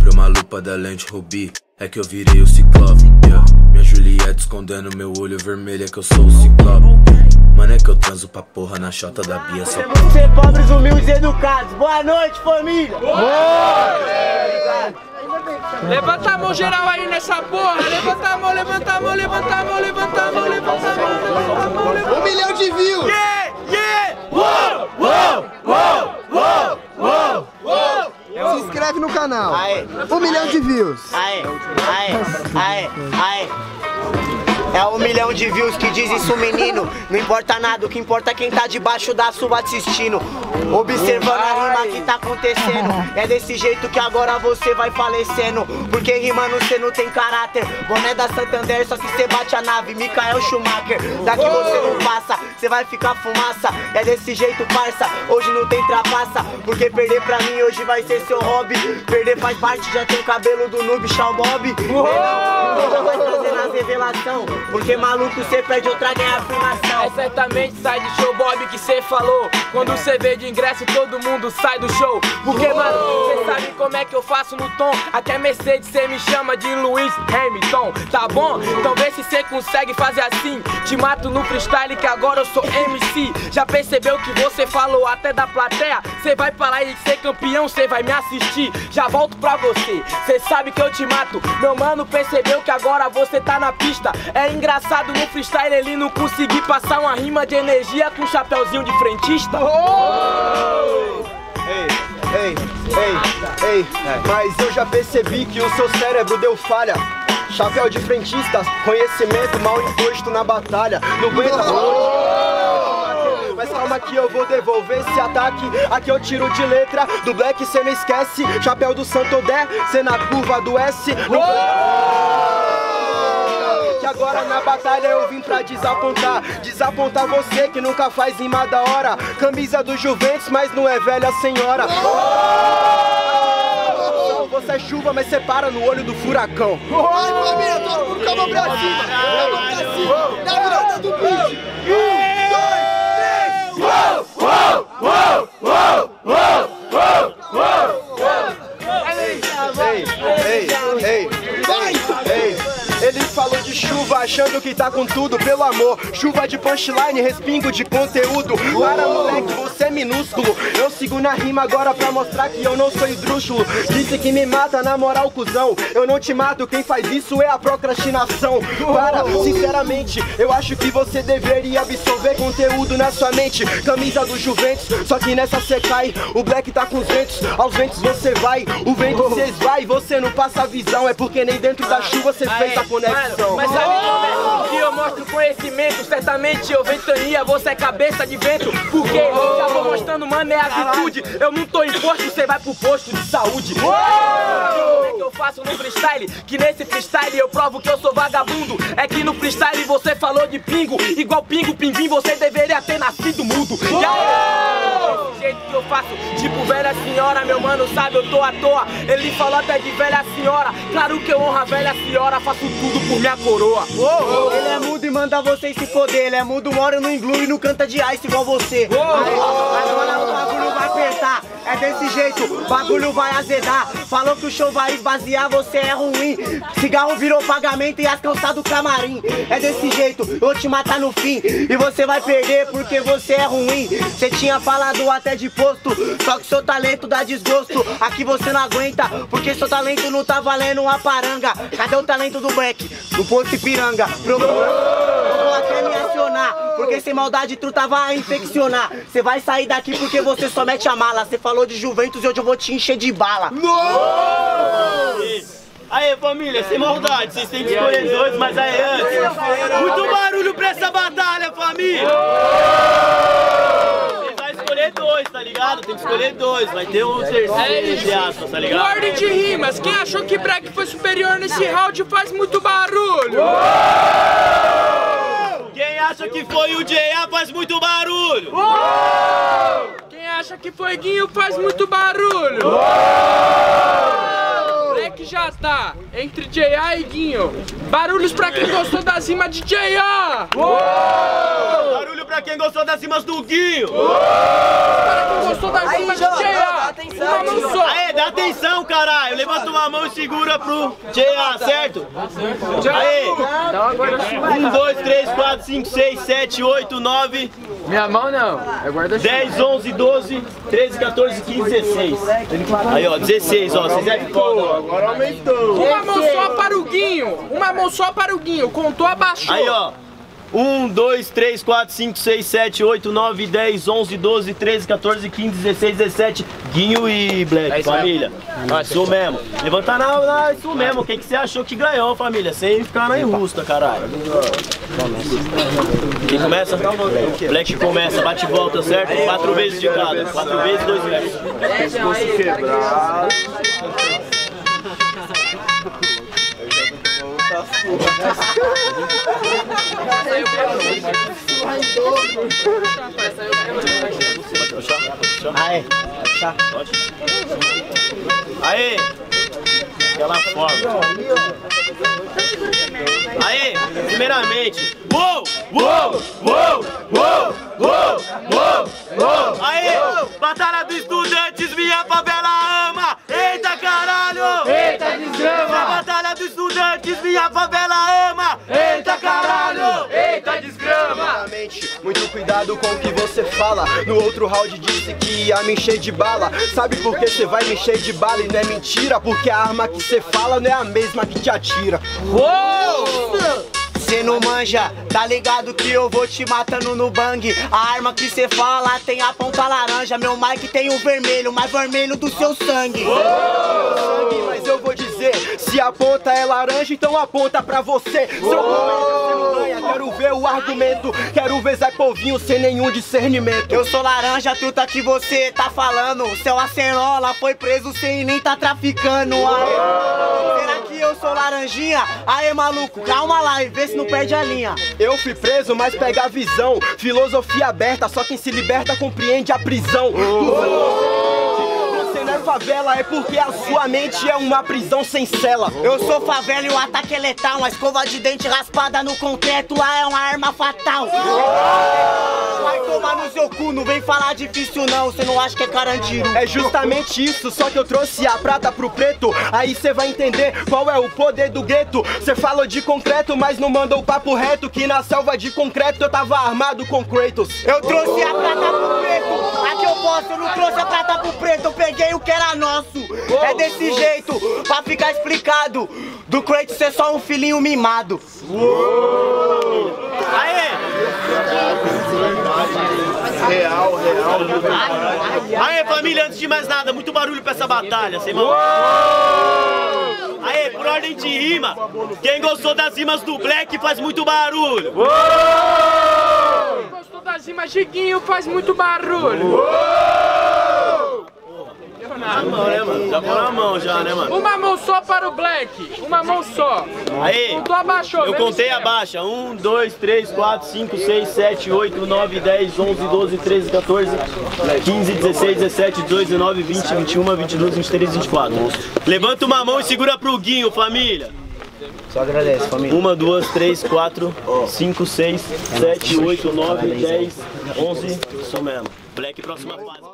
Comprei uma lupa da lente Rubi, é que eu virei o ciclope. Yeah. Minha Juliette escondendo meu olho vermelho, é que eu sou o ciclope. Mano, é que eu transo pra porra na chota da Bia, só Temos ser pobres, humildes e educados. Boa noite, família! Levanta a mão geral aí nessa porra. Levanta a mão, levanta a mão, levanta a mão, levanta a mão, levanta a mão, levanta a mão. levanta a Um milhão de views! Yeah, yeah! Uou, uou, uou, inscreve no canal. Aê. Um milhão de views. Aê, aê, aê, aê. É um milhão de views que diz isso, menino. Não importa nada, o que importa é quem tá debaixo da sua assistindo. Observando a rima que tá acontecendo. É desse jeito que agora você vai falecendo. Porque rimando cê não tem caráter. Boné da Santander, só que cê bate a nave. Mikael Schumacher, daqui você não passa, cê vai ficar fumaça. É desse jeito, parça. Hoje não tem trapaça. Porque perder pra mim hoje vai ser seu hobby. Perder faz parte, já tem o cabelo do noob, Shaw Bob. Não vai trazer nas revelação. Porque maluco cê perde outra ganha afirmação. É certamente sai de show, Bob, que cê falou. Quando cê vê de ingresso, todo mundo sai do show. Porque, mano, cê sabe como é que eu faço no tom. Até Mercedes cê me chama de Lewis Hamilton, tá bom? Então vê se cê consegue fazer assim. Te mato no freestyle que agora eu sou MC. Já percebeu que você falou até da plateia? Cê vai parar e ser campeão, cê vai me assistir. Já volto pra você, cê sabe que eu te mato. Meu mano percebeu que agora você tá na pista. É engraçado no freestyle ele não conseguir passar uma rima de energia com um chapeuzinho de frentista. Ei, ei, ei, ei. Mas eu já percebi que o seu cérebro deu falha. Chapéu de frentista, conhecimento mal imposto na batalha. Não aguenta. Mas calma que eu vou devolver esse ataque. Aqui eu tiro de letra. Do black cê não esquece. Chapéu do Santander, cê na curva do S. Que agora na batalha eu vim pra desapontar Desapontar você que nunca faz rima da hora Camisa do Juventus, mas não é velha senhora Você é chuva, mas você para no olho do furacão Vai, família, todo mundo pra cima! Pra cima! Na virada do beat! Um, dois, três! Uou, uou, uou, achando que tá com tudo, pelo amor. Chuva de punchline, respingo de conteúdo. Para moleque, você é minúsculo. Eu sigo na rima agora pra mostrar que eu não sou esdrúxulo. Disse que me mata, na moral, cuzão. Eu não te mato, quem faz isso é a procrastinação. Para, sinceramente, eu acho que você deveria absorver conteúdo na sua mente. Camisa do Juventus, só que nessa cê cai. O black tá com os ventos, aos ventos você vai. O vento cês vai, você não passa a visão. É porque nem dentro da chuva cê fez a conexão. Mas sabe que eu mostro conhecimento? Certamente eu ventania, você é cabeça de vento. Porque já vou mostrando, mano, é atitude. Eu não tô em posto, você vai pro posto de saúde. Eu faço no freestyle? Que nesse freestyle eu provo que eu sou vagabundo. É que no freestyle você falou de pingo. Igual pingo, pinguim, você deveria ter nascido mudo. E aí, jeito que eu faço, tipo velha senhora, meu mano sabe, eu tô à toa. Ele falou até de velha senhora. Claro que eu honro a velha senhora, faço tudo por minha coroa. Ele é mudo e manda vocês se foder. Ele é mudo, mora no inglu e não canta de ice igual você. Agora o bagulho vai apertar. É desse jeito, o bagulho vai azedar. Falou que o show vai esvaziar, você é ruim. Cigarro virou pagamento e as calças do camarim. É desse jeito, vou te matar no fim. E você vai perder porque você é ruim. Você tinha falado até de posto, só que seu talento dá desgosto. Aqui você não aguenta, porque seu talento não tá valendo uma paranga. Cadê o talento do Black? Do Ponto Ipiranga. Porque sem maldade tu tava a infeccionar. Você vai sair daqui porque você só mete a mala. Você falou de Juventus e hoje eu vou te encher de bala. Aê, família, sem maldade, vocês têm que escolher dois, mas aí antes. Muito barulho pra essa batalha, família! Vocês vão escolher dois, tá ligado? Tem que escolher dois, vai ter um terceiro, entre aspas, tá ligado? Ordem de rimas, quem achou que Breck foi superior nesse round faz muito barulho. Quem acha que foi o J.A. faz muito barulho! Quem acha que foi Guinho faz muito barulho. Black já tá entre J.A. e Guinho. Barulhos pra quem gostou das rimas de J.A. Barulho pra quem gostou das rimas do Guinho! Para quem gostou das rimas de J.A. Mão só. Aê, dá atenção, caralho. Levanta uma mão e segura pro Tchê, certo? Aê. Um, dois, três, quatro, cinco, seis, sete, oito, nove, Minha mão não. É guarda-chuva. 10, 11, 12, 13, 14, 15, 16. Aí, ó, 16, ó. Vocês é foda. Agora aumentou. Uma mão só para o Guinho. Uma mão só para o Guinho. Contou, abaixou. Aí, ó. 1, 2, 3, 4, 5, 6, 7, 8, 9, 10, 11, 12, 13, 14, 15, 16, 17. Guinho e Black, É isso família. mesmo. Isso mesmo. Levanta na, na isso mesmo. O que, que você achou que ganhou, família? Sem ficar na enrusta, caralho. Quem começa? Black começa, bate e volta, certo? Quatro vezes de cada. Quatro vezes, dois vezes. Pescoço quebrado. Aê, Aê! Aquela forma. Aê! Primeiramente. Uou! Uou! Uou! Uou! Uou! Uou! Uou! Aê! Batalha dos estudantes, minha favela ama! Dos estudantes, minha favela ama! Eita caralho! Eita desgrama. Muito cuidado com o que você fala. No outro round disse que ia me encher de bala. Sabe por que você vai me encher de bala e não é mentira? Porque a arma que você fala não é a mesma que te atira. Cê não manja, tá ligado que eu vou te matando no bang. A arma que cê fala tem a ponta laranja. Meu mic tem o vermelho, mais vermelho do seu sangue. Sangue, Mas eu vou dizer, se a ponta é laranja, então aponta pra você. Seu Quero ver o argumento. Quero ver Zé Povinho sem nenhum discernimento. Eu sou laranja, truta que você tá falando. Seu acerola foi preso sem nem tá traficando. Aê. Será que eu sou laranjinha? Aê, maluco, calma lá e vê se não perde a linha. Eu fui preso, mas pega a visão. Filosofia aberta, só quem se liberta compreende a prisão. Favela, é porque a sua mente é uma prisão sem cela. Eu sou favela e o ataque é letal. Uma escova de dente raspada no concreto lá é uma arma fatal. Vai tomar no seu cu, não vem falar difícil não. Você não acha que é carandiru? É justamente isso, só que eu trouxe a prata pro preto. Aí cê vai entender qual é o poder do gueto. Cê falou de concreto, mas não mandou o papo reto. Que na selva de concreto eu tava armado com Kratos. Eu trouxe a prata pro preto. Aqui eu posso, eu não trouxe a prata pro preto. Eu peguei o que era nosso. É desse jeito, pra ficar explicado. Do Kratos ser só um filhinho mimado. Aê! Real, real. Aê, família, antes de mais nada, muito barulho pra essa batalha, sem mal. Aê, por ordem de rima, quem gostou das rimas do Black faz muito barulho. Gostou das rimas de Guinho, faz muito barulho. Na mão, né, mano? Já foi na mão, já, né, mano? Uma mão só para o Black. Uma mão só. Aê, Contou, abaixou. eu mesmo contei esquema. abaixa. 1, 2, 3, 4, 5, 6, 7, 8, 9, 10, 11, 12, 13, 14, 15, 16, 17, 18, 19, 20, 21, 22, 23, 24. Levanta uma mão e segura pro Guinho, família. Só agradece, família. Uma, duas, três, quatro, cinco, seis, sete, oito, nove, dez, onze. Isso mesmo. Black, próxima fase.